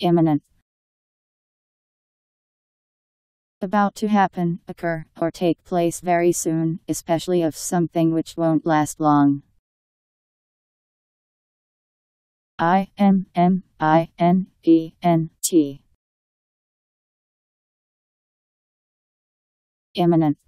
Imminent. About to happen, occur, or take place very soon, especially of something which won't last long. I M M I N E N T. Imminent.